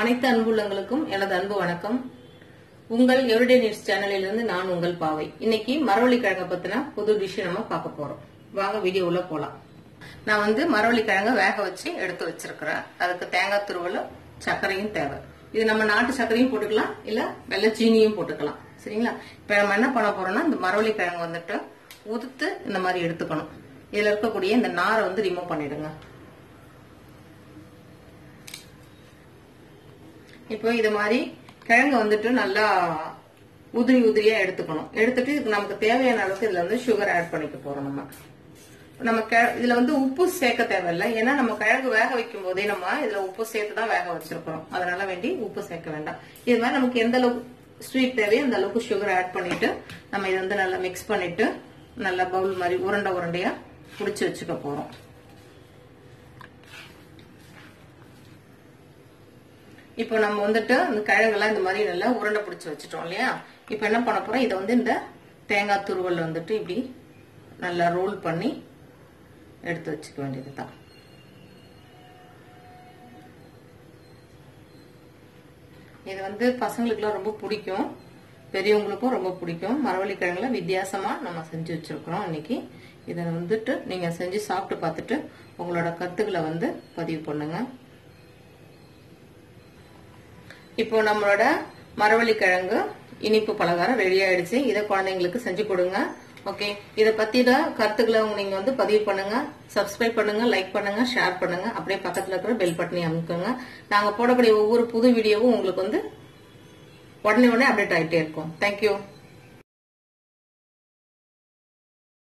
அனைத்து அன்புள்ளங்களுக்கும் எனது அன்பு வணக்கம். உங்கள் எவ்ரிடே நியூஸ் சேனலிலிருந்து நான் உங்கள் பாவை. இன்னைக்கு மரவள்ளி கிழங்க பத்தின புது டிஷ் நம்ம பார்க்க போறோம். வாங்க வீடியோ உள்ள போலாம். நான் வந்து மரவள்ளி கிழங்க வேக வச்சு எடுத்து வச்சிருக்கிறேன். அதுக்கு தேங்காய் துருவலும் சர்க்கரையும் தேவை. இது நம்ம நாட்டு சர்க்கரையும் போட்டுக்கலாம் இல்ல வெள்ளை சீனியும் போட்டுக்கலாம். சரிங்களா? இப்ப நம்ம என்ன பண்ண போறோம்னா இந்த மரவள்ளி கிழங்கு வந்துட்டு உதுத்து இந்த மாதிரி எடுத்துக்கணும். இதுல இருக்கக்கூடிய இந்த நாரை வந்து ரிமூவ் பண்ணிடுங்க. இப்போ இது மாதிரி கிழங்கு வந்துட்டு நல்லா உதிரி உதிரியா எடுத்துக்கணும். எடுத்துட்டு இதுக்கு நமக்கு தேவையான அளவுக்கு இதுல வந்து சுகர் ஆட் பண்ணிக்க போறோம் நம்ம. நம்ம இதுல வந்து உப்பு சேர்க்க தேவையில்லை. ஏன்னா நம்ம கிழங்கு வேக வைக்கும் போதே நம்ம இதுல உப்பு சேர்த்து தான் வேக வச்சிருக்கிறோம். அதனால வேண்டி உப்பு சேர்க்க வேண்டாம். இது மாதிரி நமக்கு எந்த அளவுக்கு ஸ்வீட் தேவையோ அந்த அளவுக்கு சுகர் ஆட் பண்ணிட்டு நம்ம இதை வந்து நல்லா மிக்ஸ் பண்ணிட்டு நல்லா பவுல் மாதிரி உருண்டை உருண்டையா புடிச்சு வச்சுக்க போறோம். இப்போ நம்ம வந்துட்டு இந்த கிழங்கெல்லாம் இந்த மாதிரி நல்லா உருண்டை பிடிச்சி வச்சுட்டோம் இல்லையா? இப்போ என்ன பண்ண போறோம்? இதை வந்து இந்த தேங்காய் துருவல் வந்துட்டு இப்படி நல்லா ரோல் பண்ணி எடுத்து வச்சுக்க வேண்டியது தான் இது வந்து பசங்களுக்குலாம் ரொம்ப பிடிக்கும். பெரியவங்களுக்கும் ரொம்ப பிடிக்கும். மரவள்ளி கிழங்குல வித்தியாசமா நம்ம செஞ்சு வச்சிருக்கிறோம் இன்னைக்கு. இதை வந்துட்டு நீங்க செஞ்சு சாப்பிட்டு பார்த்துட்டு உங்களோட கருத்துக்களை வந்து பதிவு பண்ணுங்க. இப்போ நம்மளோட மரவள்ளி கிழங்கு இனிப்பு பலகாரம் ரெடி ஆயிடுச்சு. இதை குழந்தைங்களுக்கு செஞ்சு கொடுங்க. ஓகே இதை பத்தின கருத்துக்களை நீங்க வந்து பதிவு பண்ணுங்க. சப்ஸ்கிரைப் பண்ணுங்க லைக் பண்ணுங்க ஷேர் பண்ணுங்க. அப்படியே பக்கத்துல இருக்கிற பெல் பட்டனை அமைக்குங்க நாங்க போடக்கூடிய ஒவ்வொரு புது வீடியோவும் உங்களுக்கு வந்து உடனே உடனே அப்டேட் ஆகிட்டே இருக்கும். தேங்க்யூ